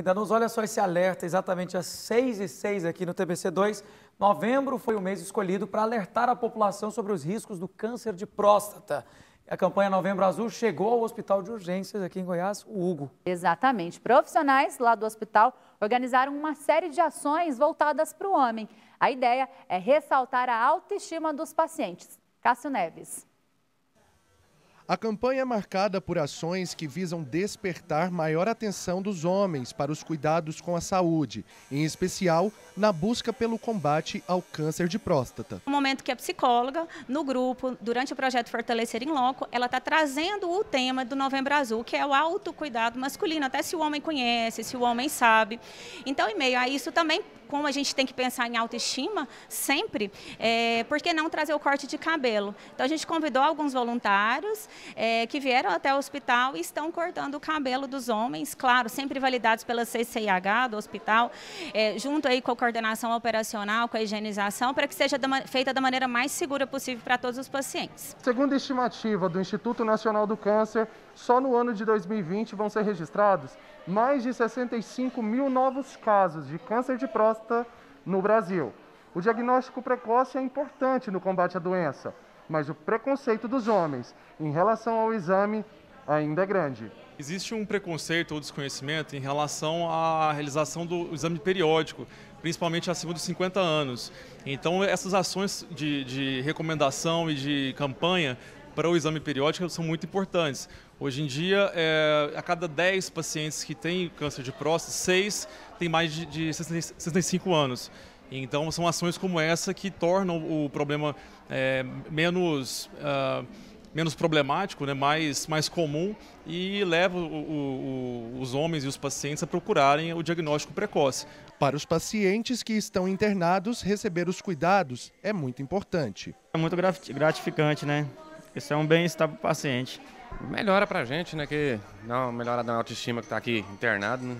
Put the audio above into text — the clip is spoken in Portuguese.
Bem, olha só esse alerta, exatamente às 6 e 6 aqui no TBC2. Novembro foi o mês escolhido para alertar a população sobre os riscos do câncer de próstata. A campanha Novembro Azul chegou ao Hospital de Urgências aqui em Goiás, o Hugo. Exatamente. Profissionais lá do hospital organizaram uma série de ações voltadas para o homem. A ideia é ressaltar a autoestima dos pacientes. Cássio Neves. A campanha é marcada por ações que visam despertar maior atenção dos homens para os cuidados com a saúde, em especial na busca pelo combate ao câncer de próstata. No momento que a psicóloga, no grupo, durante o projeto Fortalecer em Loco, ela está trazendo o tema do Novembro Azul, que é o autocuidado masculino, até se o homem conhece, se o homem sabe. Então, em meio a isso também como a gente tem que pensar em autoestima sempre, é, por que não trazer o corte de cabelo? Então a gente convidou alguns voluntários é, que vieram até o hospital e estão cortando o cabelo dos homens, claro, sempre validados pela CCIH do hospital, é, junto aí com a coordenação operacional, com a higienização, para que seja da, feita da maneira mais segura possível para todos os pacientes. Segundo a estimativa do Instituto Nacional do Câncer, só no ano de 2020 vão ser registrados mais de 65 mil novos casos de câncer de próstata no Brasil. O diagnóstico precoce é importante no combate à doença, mas o preconceito dos homens em relação ao exame ainda é grande. Existe um preconceito ou desconhecimento em relação à realização do exame periódico, principalmente acima dos 50 anos. Então, essas ações de, de recomendação e de campanha para o exame periódico são muito importantes. Hoje em dia, é, a cada 10 pacientes que têm câncer de próstata, 6 têm mais de, de 65 anos. Então, são ações como essa que tornam o problema é, menos, uh, menos problemático, né, mais, mais comum e levam o, o, os homens e os pacientes a procurarem o diagnóstico precoce. Para os pacientes que estão internados, receber os cuidados é muito importante. É muito gratificante, né? Isso é um bem-estar para o paciente. Melhora para a gente, né? Que dá uma melhorada na autoestima que está aqui internado, né?